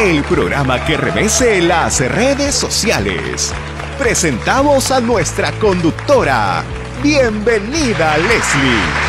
el programa que revese las redes sociales. Presentamos a nuestra conductora. Bienvenida, Leslie.